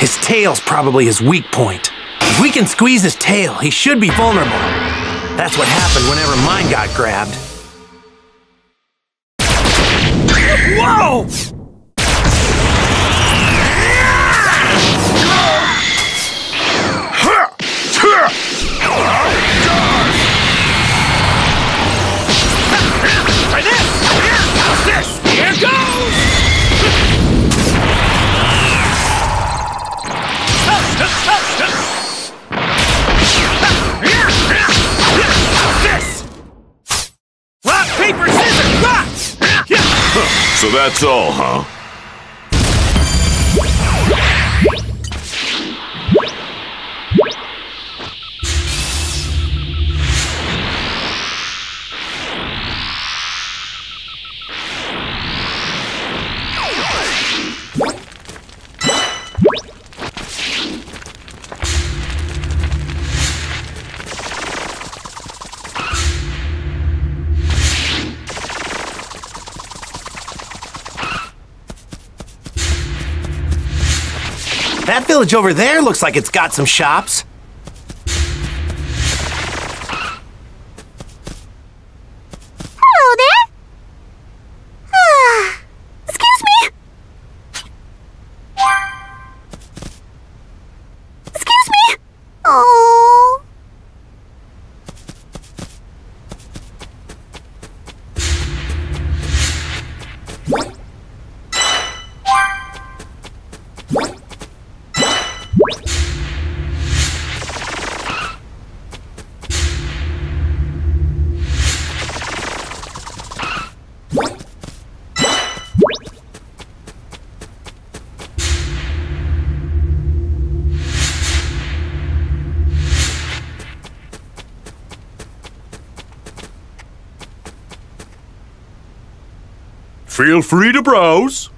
His tail's probably his weak point. If we can squeeze his tail, he should be vulnerable. That's what happened whenever mine got grabbed. Whoa! So that's all, huh? That village over there looks like it's got some shops. Feel free to browse.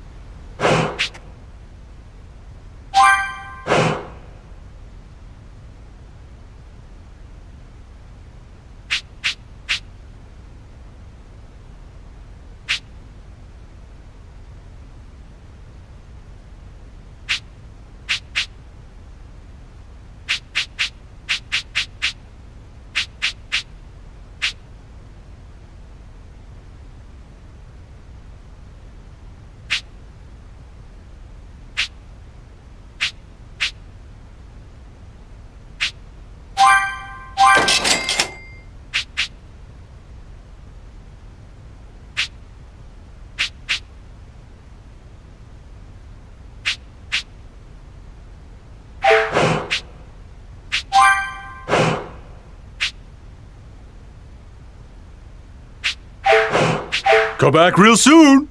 Come back real soon.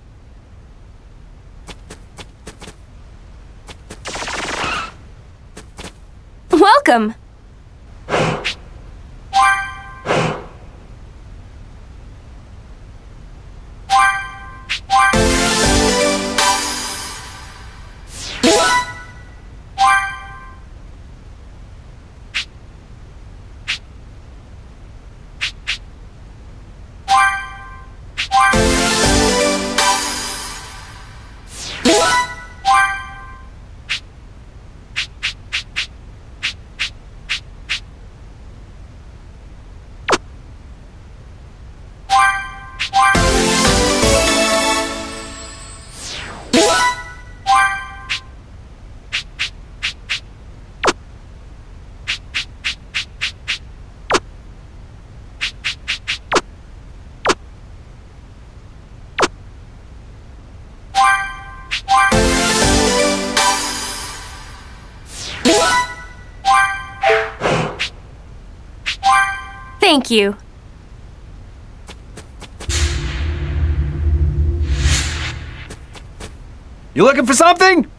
Welcome. Thank you. You looking for something?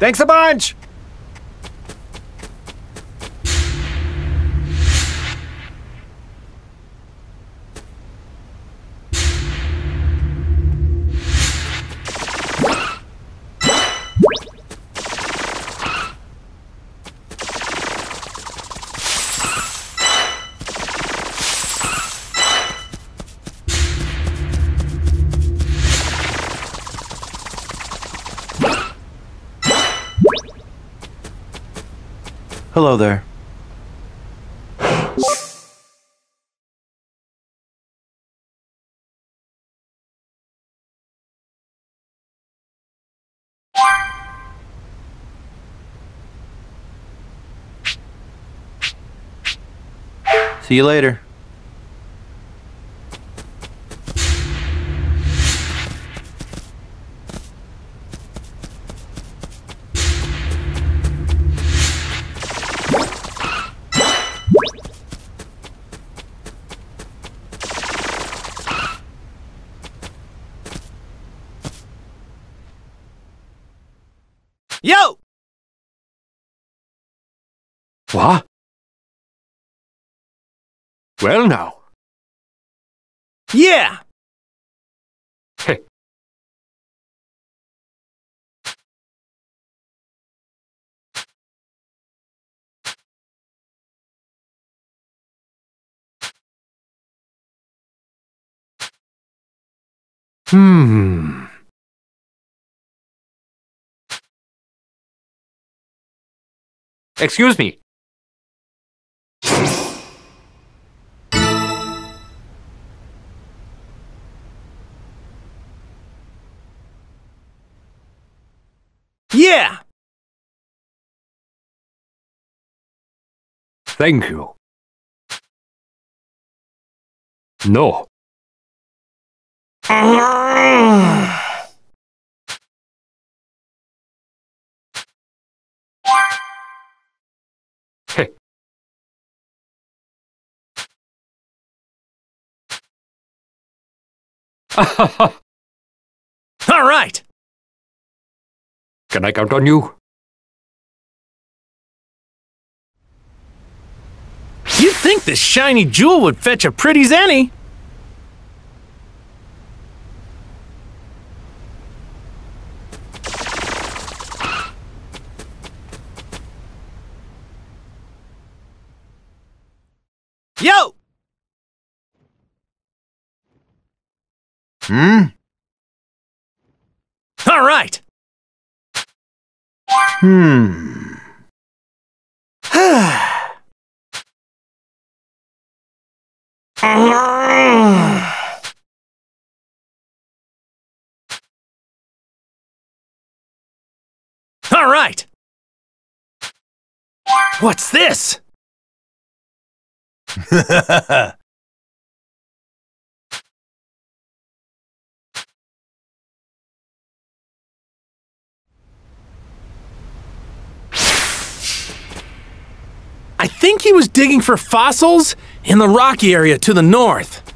Thanks a bunch! Hello there. See you later. What? Well now. Yeah! Hmm. Excuse me. Yeah! Thank you. No. All right! Can I count on you? You'd think this shiny jewel would fetch a pretty zeni. Yo! Hmm? All right! Hmm. All right! What's this? think he was digging for fossils in the rocky area to the north.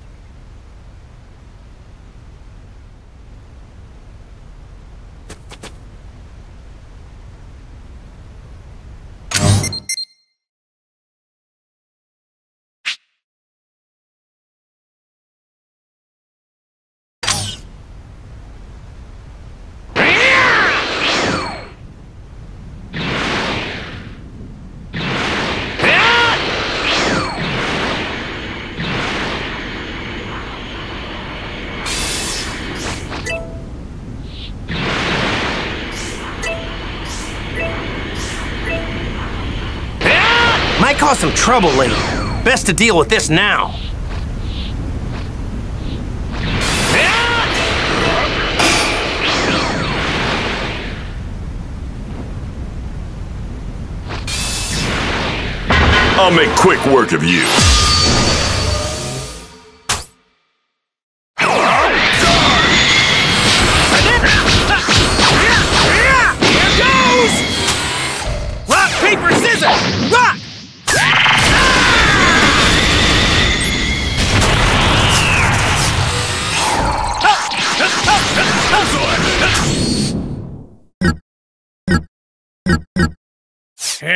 Might cause some trouble later. Best to deal with this now. I'll make quick work of you. So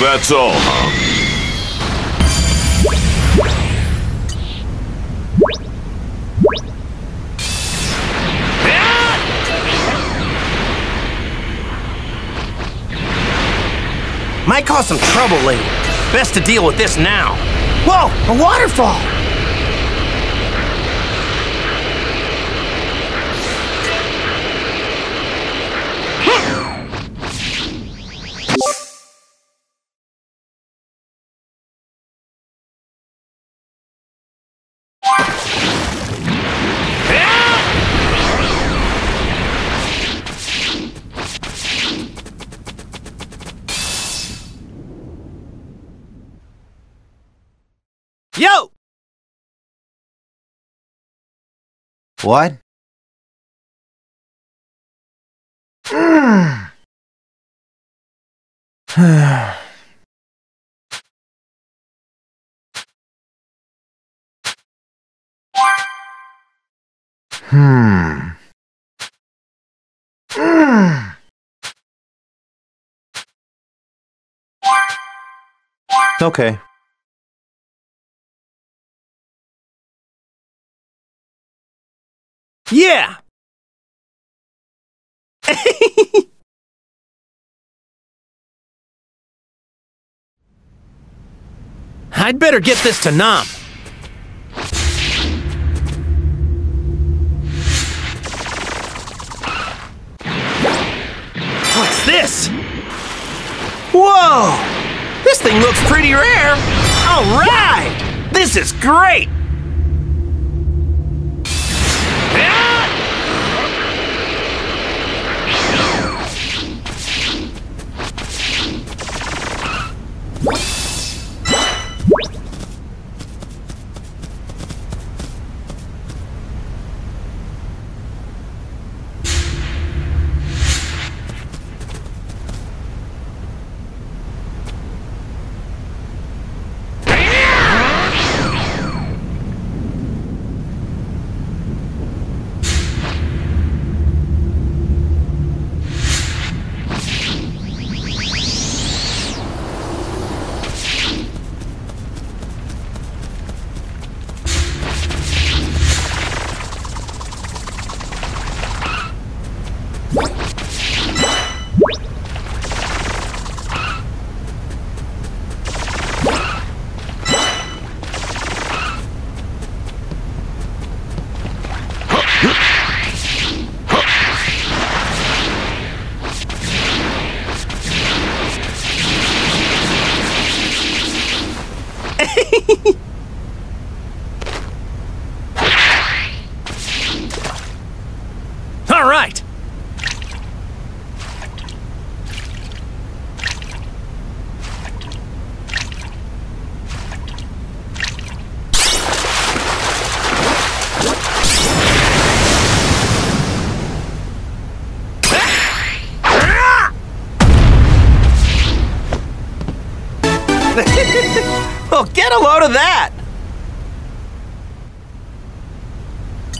that's all, huh? Might cause some trouble later. Best to deal with this now. Whoa, a waterfall! Yo! What? hmm. Okay. Yeah! I'd better get this to Nam. What's this? Whoa! This thing looks pretty rare. All right! This is great! oh, get a load of that!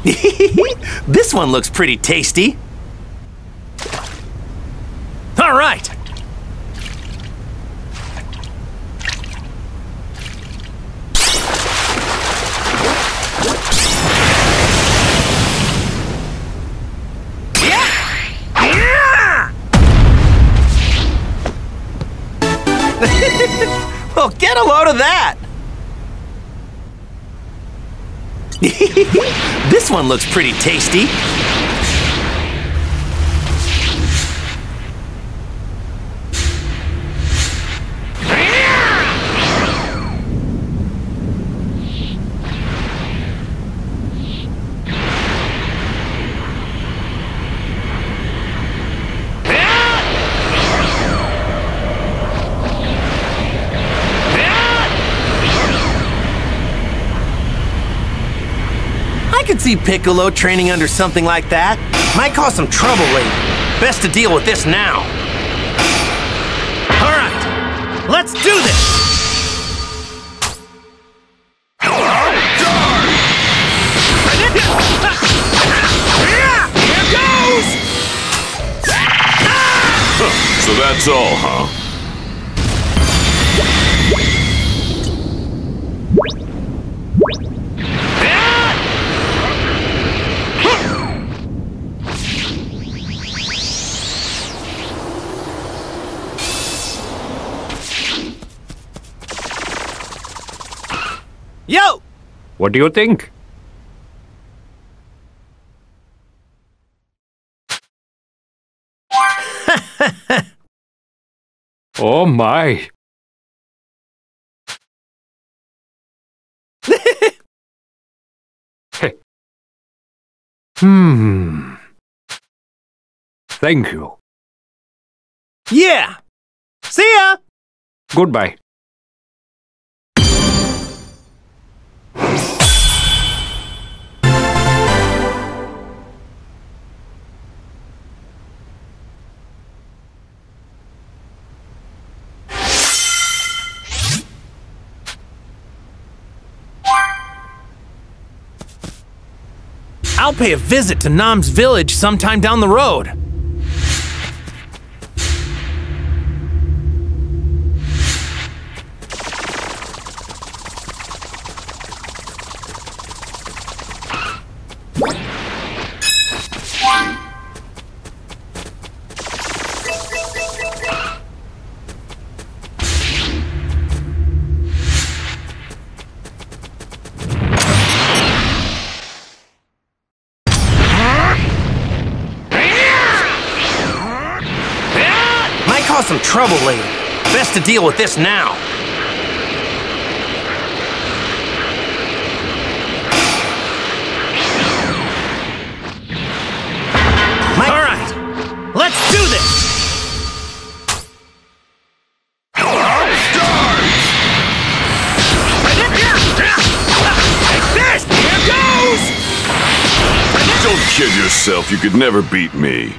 this one looks pretty tasty. All right. this one looks pretty tasty. See Piccolo training under something like that. Might cause some trouble later. Best to deal with this now. All right, let's do this. So that's all, huh? What do you think? oh my. hmm. Thank you. Yeah! See ya! Goodbye. I'll pay a visit to Nam's village sometime down the road. Cause some trouble later. Best to deal with this now. Might- All right, let's do this! This! Here goes! Don't kid yourself, you could never beat me.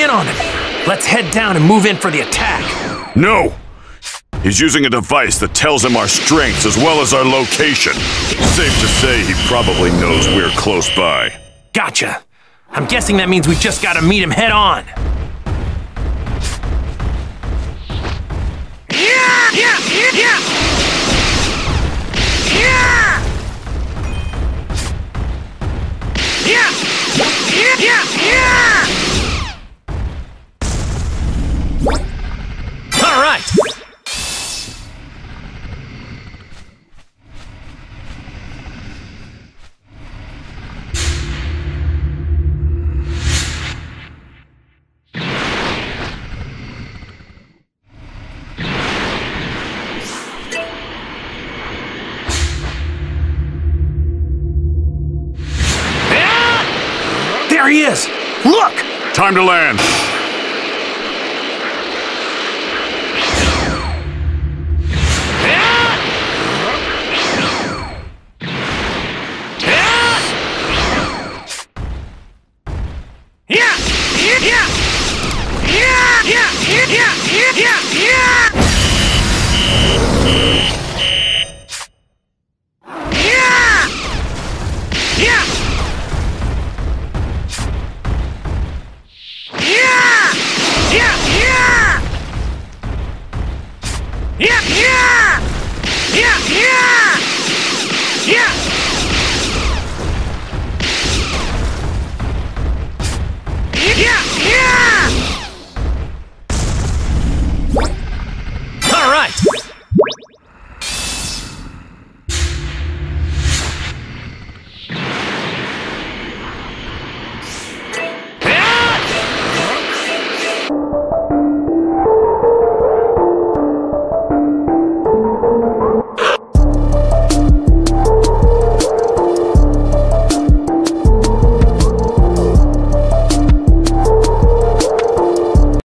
In on him. Let's head down and move in for the attack. No! He's using a device that tells him our strengths as well as our location. Safe to say he probably knows we're close by. Gotcha. I'm guessing that means we just gotta meet him head on. Yeah! Yeah! Yeah! Yeah! Yeah! Yeah! Yeah! Yeah! All Time to land!